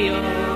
feel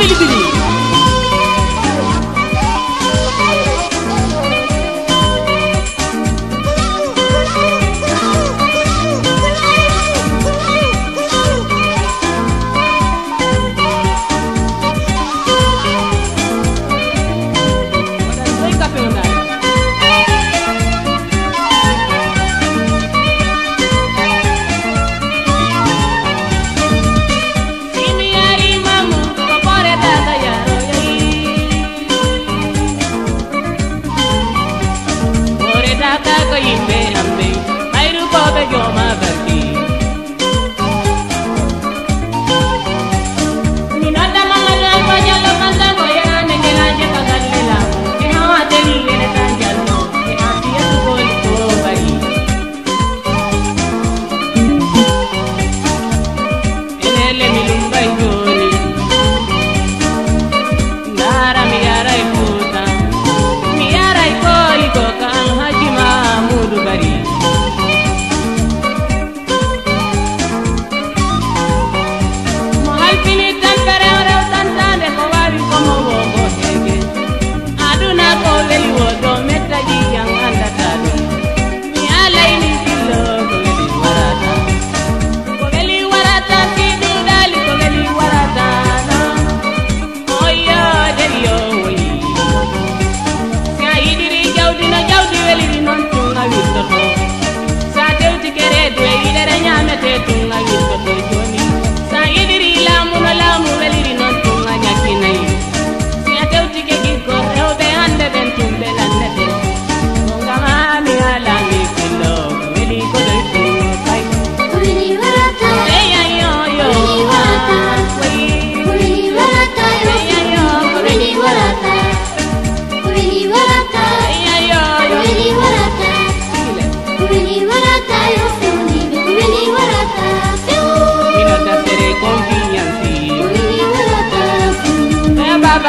Bilibili.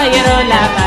caballero la